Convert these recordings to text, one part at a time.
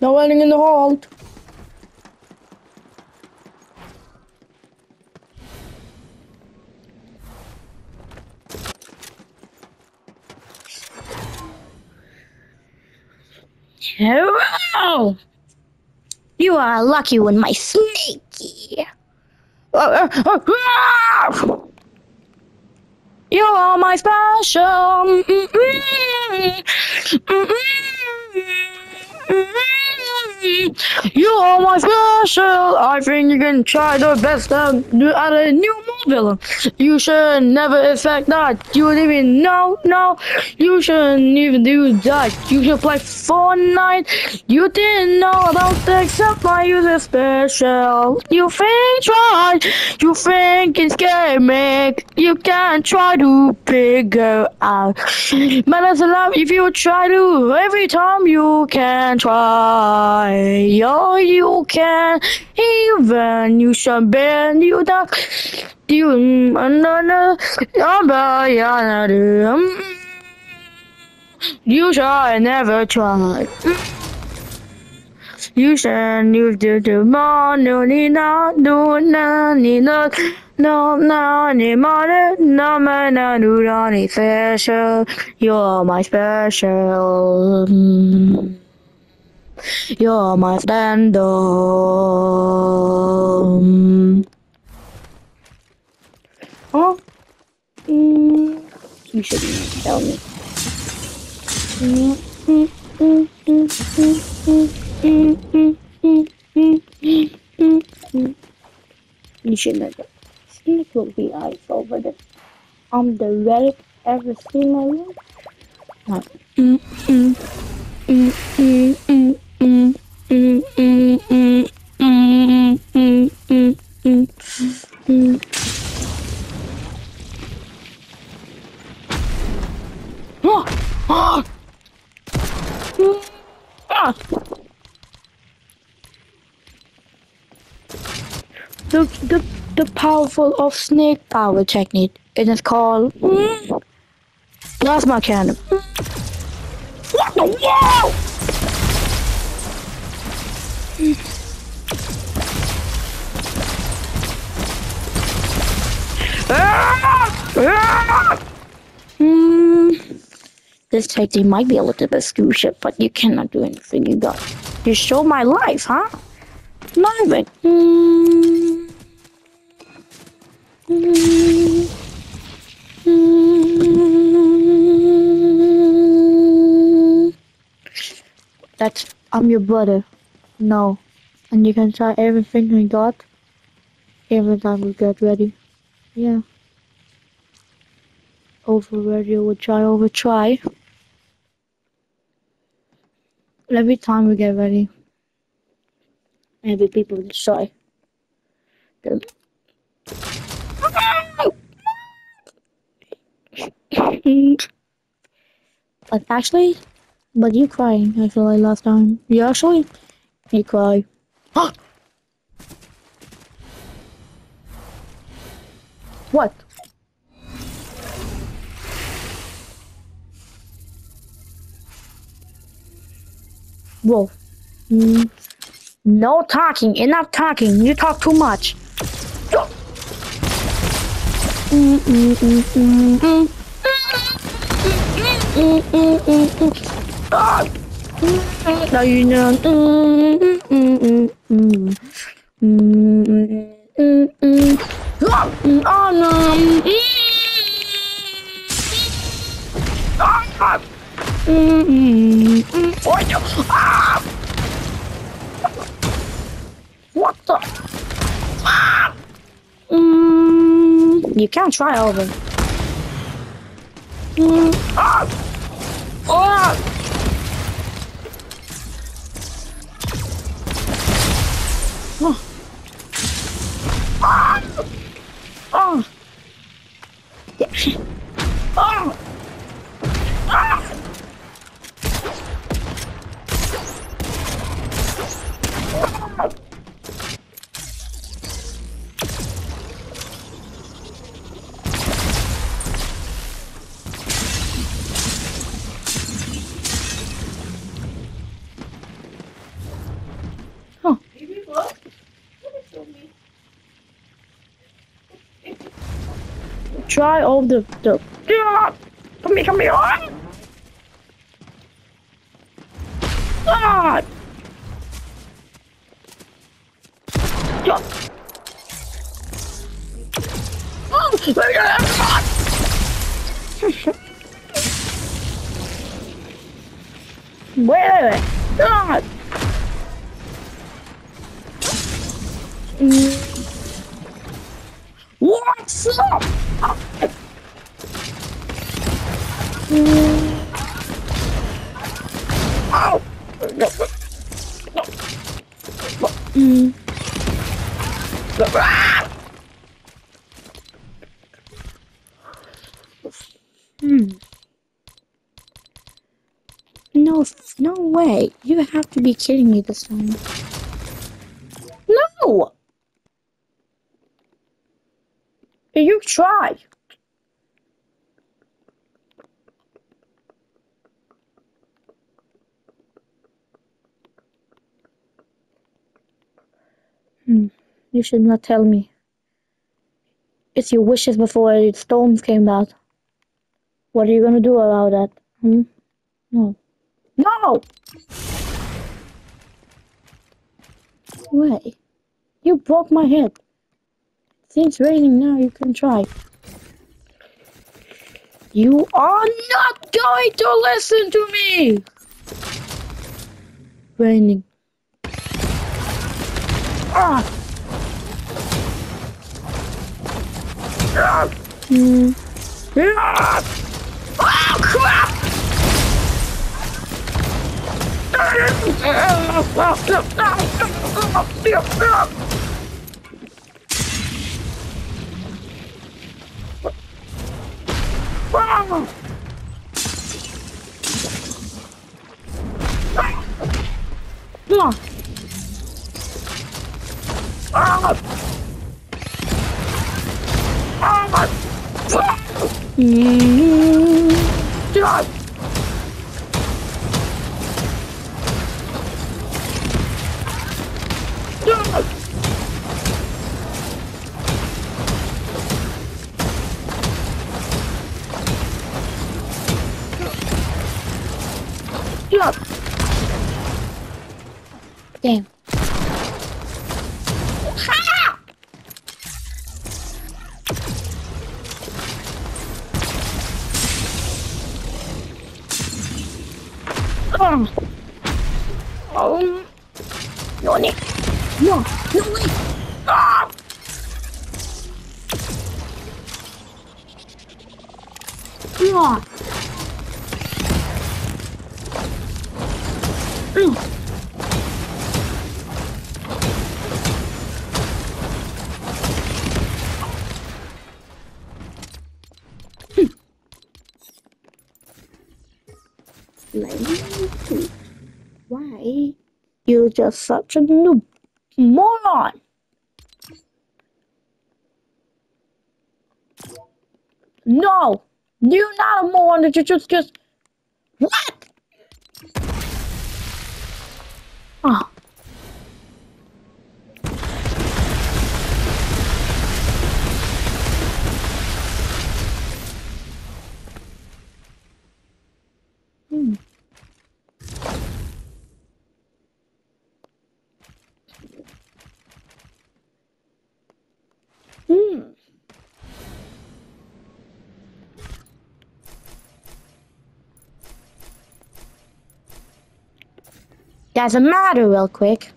No welding er in the hold. Hello! You are a lucky one, my snaky. Uh, uh, uh, ah! You are my special. Mm, mm, mm, You are my special. I think you can try the best at a new villain. You should never expect that. You would even know, no. You shouldn't even do that. You should play Fortnite. You didn't know about the except my user special. You think try. You think it's gimmick. You can try to figure out. Man, a if you try to. Every time you can try. Oh, you can. Even you should bend you down. You another. You should never try. You should use the tomorrow, ni na, do na, ni na, no, na, ni no, man, na, do na, ni special. You're my special. You're my friend. Huh? Mm, you should tell me. Mm, mm, mm, mm, mm, mm, mm, mm, mm, mm, mm, mm. You should know that. Snake will be eyes over there. I'm the rarest ever seen my room. Like, mm, mm, mm, mm, mm, mm, mm, mm, mm, mm, mm, mm, mm, mm. Ah! Ah! Ah! The, the, the powerful of snake power technique. It is called mm, plasma cannon. What the wow! Ah! Ah! Mm, this technique might be a little bit screwy, but you cannot do anything. You got. You show my life, huh? Live it. Mm. That's I'm your brother. No. And you can try everything we got every time we get ready. Yeah. Over ready, we try, over try. Every time we get ready. Every people try. Then- but actually, but you crying, I feel like last time. You actually, you cry. what? Whoa. Mm, no talking, enough talking. You talk too much. Mm, mm, 나 oh, no! What the you can't try over. Ah! Oh! Oh. Oh. Oh. Yeah. Oh. Try all the the. Yeah, come here, come here. Ah! Yeah. Oh, Where? God. What's up? Hmm. No, no way. You have to be kidding me this time. No! You try. Hmm. You should not tell me. It's your wishes before the storms came out. What are you gonna do about that? Hmm? No. No! Wait. You broke my head. Since raining now, you can try. You are not going to listen to me! Raining. Ah! Ah! Oh, crap! God! God! Damn. Oh. No, Nick. No. No way. Ah! Ah. Mm. Just such a noob. Moron! No! You're not a moron, that you're just, just... What? Oh. Hmm. Doesn't matter, real quick.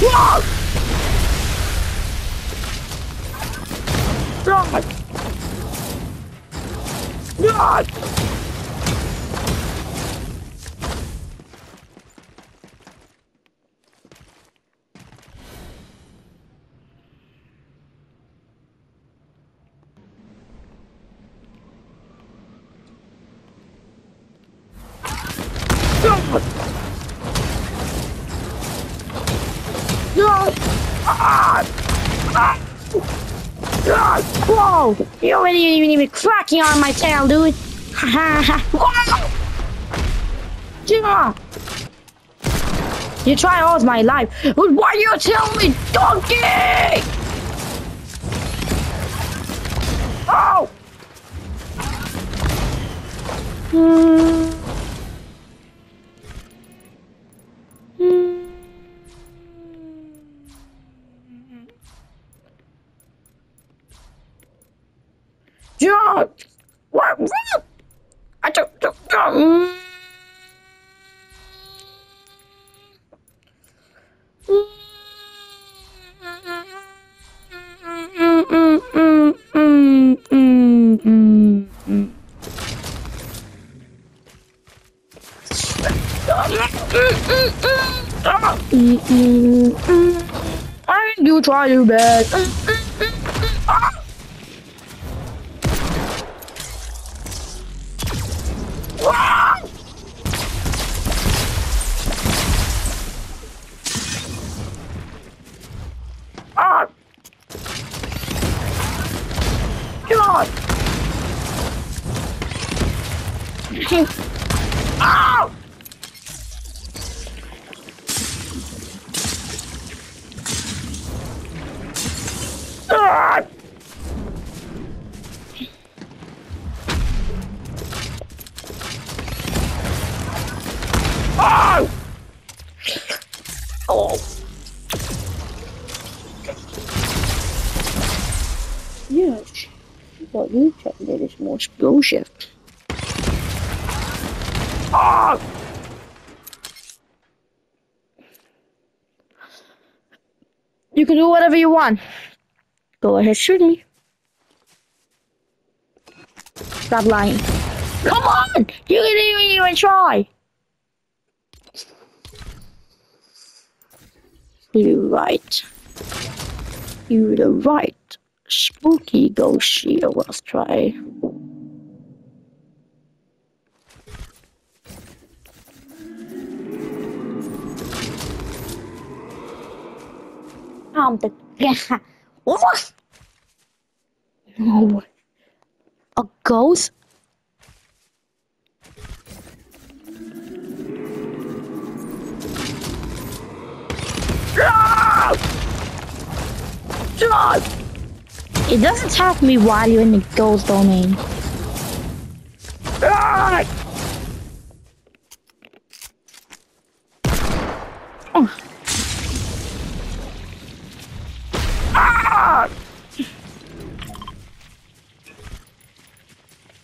Whoa! God! God! Whoa! You already even even cracking on my tail, dude! yeah. You try all my life. Why you tell me, donkey? Oh! Hmm. Mm, mm, mm. Ah. you try your best. You can do whatever you want. Go ahead, shoot me. Stop lying. Come on! You didn't even, try. You're right. You're the right. Spooky ghost here. Let's try. I'm the yeah. What? No. A ghost? Ah! It doesn't attack me while you're in the ghost domain.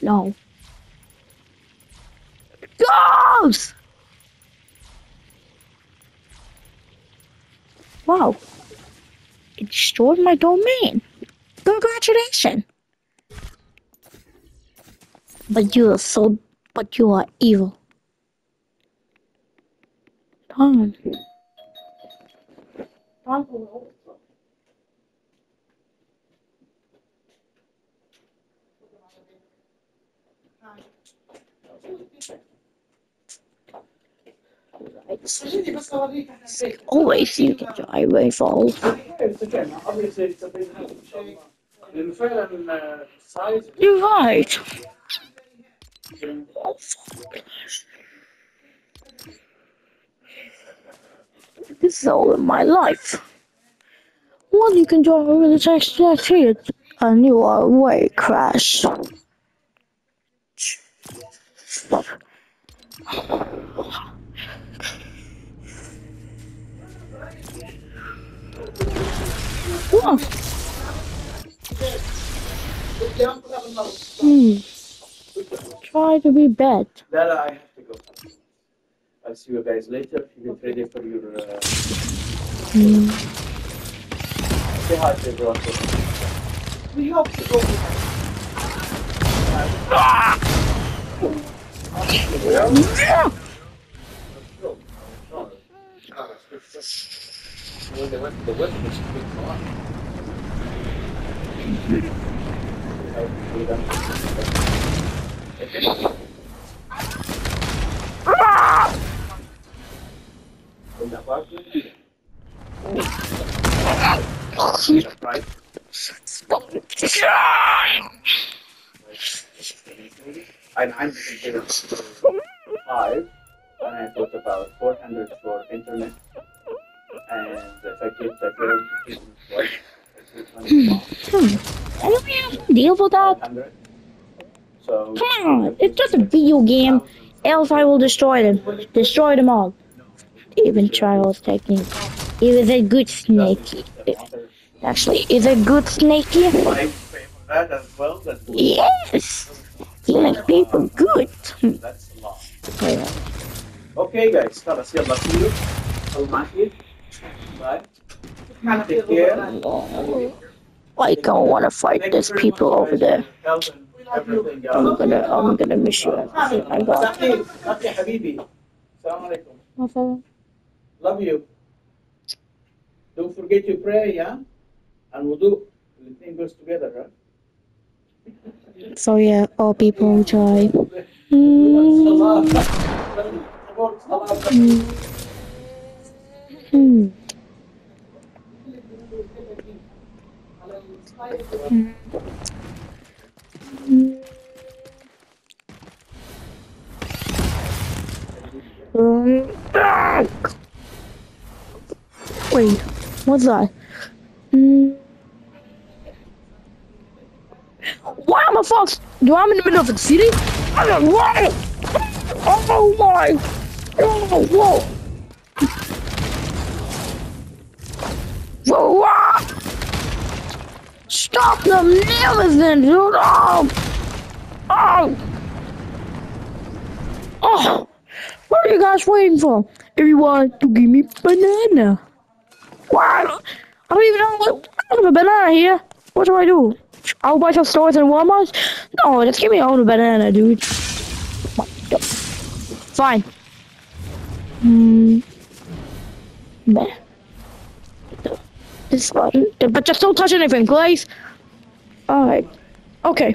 No. Ghost! Wow. It destroyed my domain. Congratulations. But you are so but you are evil. Always you get your eye fall. You're right. This is all in my life. Well, you can drive over the text here and you are way crash. Whoa. Hmm. Try to be bad. That I have to go. I'll see you guys later. You get ready for your. Uh... Hmm. Say hi to everyone. We have to go. Yeah. When they went to the weapon, it's a big car. In the apartment? Right. And I'm five, and I put about 400 for internet. And if I get the girl it hmm. I don't have to deal with that. So Come on, it's just a video game. Else I will destroy them. Destroy them all. Even Charles technique. He was a good snake. Actually, is a good snakey. bad as well. That Yes! You make people good. that's a lot. Yeah. Okay, guys. خلاص يلا see you. الله معك. Bye. Take care. I don't want to fight Thank you these very people much, over guys, there. for your help and everything I'm else. gonna, I'm gonna miss you everything I got. مساكين. مساكين حبيبي. السلام عليكم. Love you. Don't forget to pray, yeah? And wudu. Everything goes together, right? So yeah, all people try. Salah. Hmm. Um, ah! Wait, what's that? Mm. Why am I fox? Do I'm in the middle of the city? I'm not whoa! Oh my! Oh, whoa! Whoa! ah! Stop the then, dude! Oh! Oh! Oh! What are you guys waiting for? Everyone to give me banana. Why? I don't even know what. I don't have a banana here. What do I do? I'll buy some stores and Walmart? No, just give me all the banana, dude. Fine. Hmm. This button. But just don't touch anything, please. Alright. Okay.